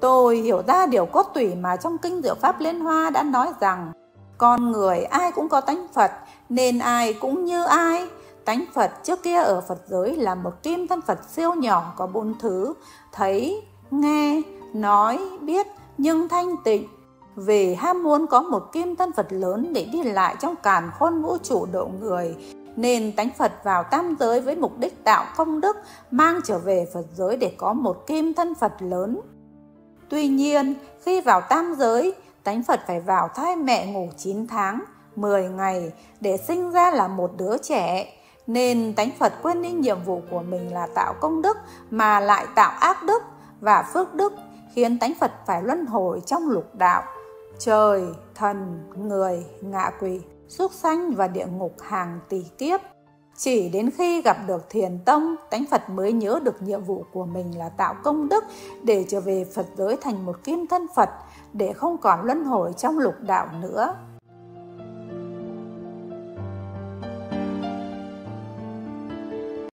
Tôi hiểu ra điều cốt tủy mà trong kinh Diệu Pháp Liên Hoa đã nói rằng con người ai cũng có tánh Phật nên ai cũng như ai. Tánh Phật trước kia ở Phật giới là một kim thân Phật siêu nhỏ có bốn thứ thấy, nghe, nói, biết nhưng thanh tịnh. Vì ham muốn có một kim thân Phật lớn để đi lại trong càn khôn vũ trụ độ người nên tánh Phật vào tam giới với mục đích tạo công đức mang trở về Phật giới để có một kim thân Phật lớn. Tuy nhiên, khi vào tam giới, tánh Phật phải vào thai mẹ ngủ 9 tháng, 10 ngày để sinh ra là một đứa trẻ. Nên tánh Phật quên đi nhiệm vụ của mình là tạo công đức mà lại tạo ác đức và phước đức khiến tánh Phật phải luân hồi trong lục đạo, trời, thần, người, ngạ quỷ, súc sanh và địa ngục hàng tỷ kiếp. Chỉ đến khi gặp được thiền tông, tánh Phật mới nhớ được nhiệm vụ của mình là tạo công đức để trở về Phật giới thành một kim thân Phật để không còn luân hồi trong lục đạo nữa.